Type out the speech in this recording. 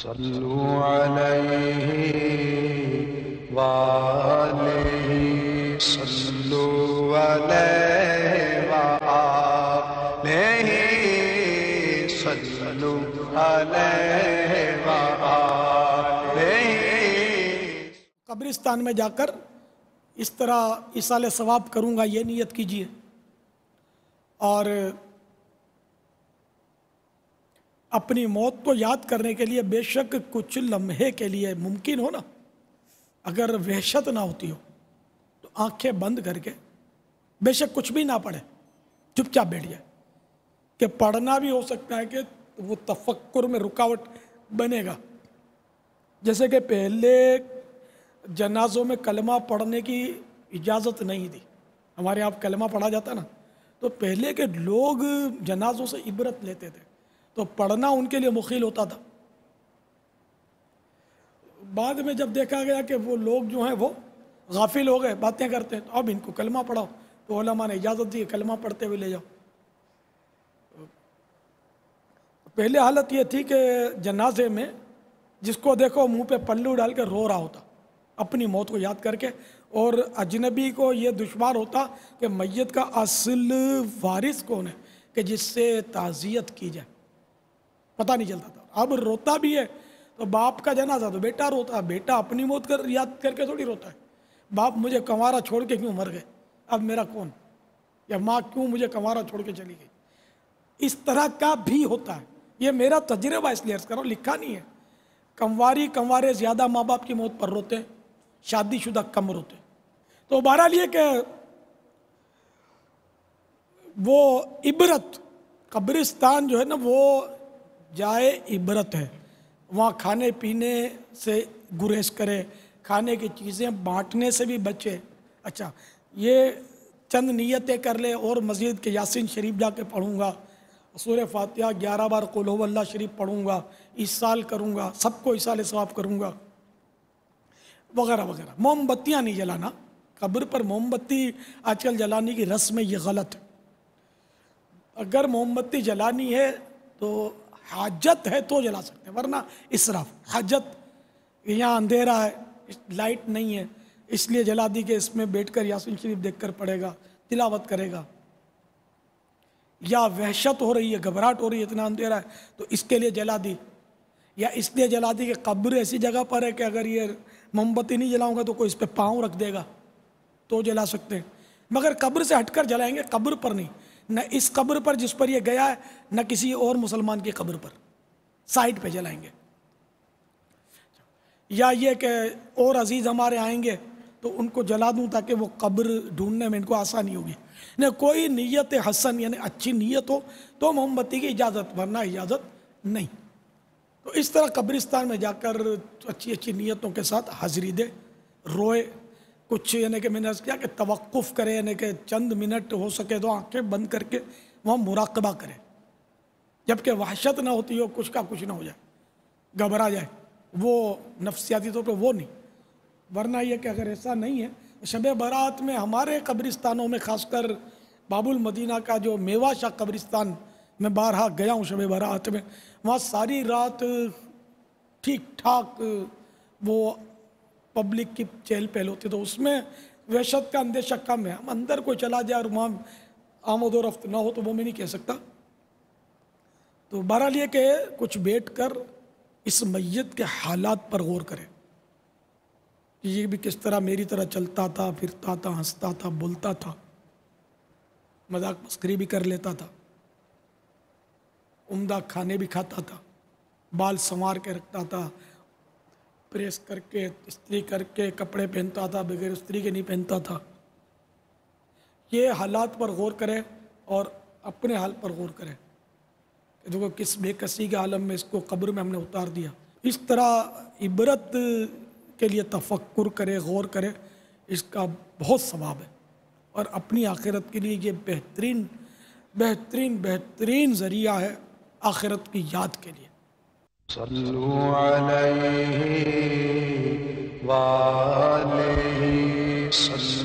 सल्लु अलैहि वालैहि सल्लु अलैहि कब्रिस्तान में जाकर इस तरह इसाल सवाब करूँगा, ये नियत कीजिए। और अपनी मौत को याद करने के लिए बेशक कुछ लम्हे के लिए मुमकिन हो ना। अगर वहशत ना होती हो तो आँखें बंद करके बेशक कुछ भी ना पढ़े, चुपचाप बैठ जाए कि पढ़ना भी हो सकता है कि वो तफक्कुर में रुकावट बनेगा। जैसे कि पहले जनाजों में कलमा पढ़ने की इजाज़त नहीं थी। हमारे यहाँ कलमा पढ़ा जाता ना तो पहले के लोग जनाजों से इबरत लेते थे। तो पढ़ना उनके लिए मुखिल होता था। बाद में जब देखा गया कि वो लोग जो हैं वो गाफिल हो गए, बातें करते हैं तो अब इनको कलमा पढ़ाओ। तो ओलमा ने इजाज़त दी कलमा पढ़ते हुए ले जाओ। पहले हालत ये थी कि जनाजे में जिसको देखो मुँह पे पल्लू डाल के रो रहा होता, अपनी मौत को याद करके। और अजनबी को ये दुश्वार होता कि मैयत का असल वारिस कौन है कि जिससे ताज़ियत की जाए। पता नहीं चलता था। अब रोता भी है तो बाप का जनाजा तो बेटा रोता है, बेटा अपनी मौत कर, याद करके थोड़ी रोता है। बाप मुझे कंवारा छोड़ के क्यों मर गए? अब मेरा कौन? या माँ क्यों मुझे कंवारा छोड़ के चली गई? इस तरह का भी होता है। ये मेरा तजर्बा इसलिए अर्ज़ करो लिखा नहीं है। कंवारी कंवारे ज़्यादा माँ बाप की मौत पर रोते हैं, शादीशुदा कम रोते तो बहरहाल ये कि वो इबरत, कब्रिस्तान जो है ना, वो जाए इबरत है। वहाँ खाने पीने से गुरेज करे, खाने की चीज़ें बांटने से भी बचे। अच्छा ये चंद नीयतें कर ले और मस्जिद के यासिन शरीफ जा जाके पढ़ूँगा। सूर फातिहा ग्यारह बार कुल्ला शरीफ पढ़ूँगा, इस साल करूँगा, सबको इस साल सवाब करूँगा। वगैरह वगैरह। मोमबत्तियाँ नहीं जलाना। कब्र पर मोमबत्ती आजकल जलाने की रस्म ये गलत है। अगर मोमबत्ती जलानी है तो हाजत है तो जला सकते हैं, वरना इसराफ, हाजत। यहाँ अंधेरा है लाइट नहीं है, इसलिए जला दी कि इसमें बैठकर यासिन शरीफ देखकर पढ़ेगा, तिलावत करेगा। या वहशत हो रही है, घबराहट हो रही है, इतना अंधेरा है तो इसके लिए जला दी। या इसलिए जला दी कि कब्र ऐसी जगह पर है कि अगर ये मोमबत्ती नहीं जलाऊँगा तो कोई इस पर पाँव रख देगा तो जला सकते हैं। मगर कब्र से हटकर जलाएँगे, कब्र पर नहीं। न इस कब्र पर जिस पर यह गया है, न किसी और मुसलमान की कब्र पर। साइड पे जलाएँगे। या ये कि और अज़ीज़ हमारे आएँगे तो उनको जला दूँ ताकि वो कब्र ढूँढने में इनको आसानी होगी। न कोई नीयत हसन, यानी अच्छी नीयत हो तो मोमबत्ती की इजाज़त, वरना इजाज़त नहीं। तो इस तरह कब्रिस्तान में जाकर अच्छी अच्छी नीयतों के साथ हाजिरी दे, रोए कुछ यानी कि मैंने अर्ज़ किया कि तवक़ुफ़ करे, यानी कि चंद मिनट हो सके तो आँखें बंद करके वहाँ मुराकबा करें। जबकि वहशत ना होती हो, कुछ का कुछ ना हो जाए। घबरा जाए। वो नफसियाती तौर पर वो नहीं। वरना यह कि अगर ऐसा नहीं है शब बारात में हमारे कब्रिस्तानों में खासकर बाबुल मदीना का जो मेवा शाह कब्रिस्तान, मैं बारहा गया हूँ शब बारात में, वहाँ सारी रात ठीक ठाक वो पब्लिक की चहल पहल होती तो उसमें वहशत का अंदेशा कम है। हम अंदर कोई चला जाए और वहाँ आमद रफ्त ना हो तो वो मैं नहीं कह सकता। तो बहरहाल ये कि कुछ बैठ कर इस मैयत के हालात पर गौर करें कि ये भी किस तरह मेरी तरह चलता था, फिरता था, हंसता था, बोलता था, मज़ाक मस्करी भी कर लेता था, उम्दा खाने भी खाता था, बाल संवार के रखता था प्रेस करके इस्त्री करके, कपड़े पहनता था, बगैर इस्त्री के नहीं पहनता था। ये हालात पर गौर करें और अपने हाल पर गौर करें कि देखो किस बेकसी के आलम में इसको कब्र में हमने उतार दिया। इस तरह इबरत के लिए तफक्र करे, गौर करे, इसका बहुत सवाब है। और अपनी आखिरत के लिए ये बेहतरीन बेहतरीन बेहतरीन ज़रिया है आखिरत की याद के लिए। सल्लु अलैहि वाले सल्लु